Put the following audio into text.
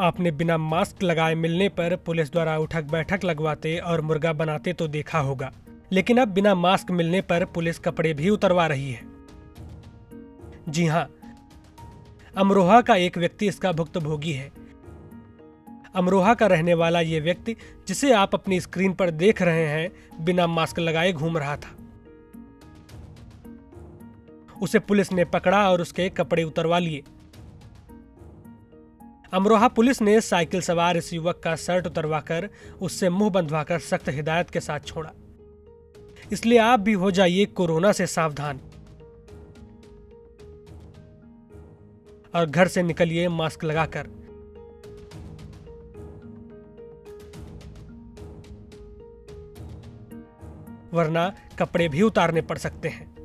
आपने बिना मास्क लगाए मिलने पर पुलिस द्वारा उठक बैठक लगवाते और मुर्गा बनाते तो देखा होगा। लेकिन अब बिना मास्क मिलने पर पुलिस कपड़े भी उतरवा रही है। जी हाँ अमरोहा का एक व्यक्ति इसका भुक्तभोगी है। अमरोहा का रहने वाला ये व्यक्ति, जिसे आप अपनी स्क्रीन पर देख रहे हैं, बिना मास्क लगाए घूम रहा था। उसे पुलिस ने पकड़ा और उसके कपड़े उतरवा लिए। अमरोहा पुलिस ने साइकिल सवार इस युवक का शर्ट उतरवाकर उससे मुँह बंधवाकर सख्त हिदायत के साथ छोड़ा। इसलिए आप भी हो जाइए कोरोना से सावधान। और घर से निकलिए मास्क लगाकर। वरना कपड़े भी उतारने पड़ सकते हैं।